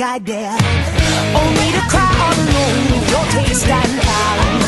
like I dare Only to cry on your taste and power.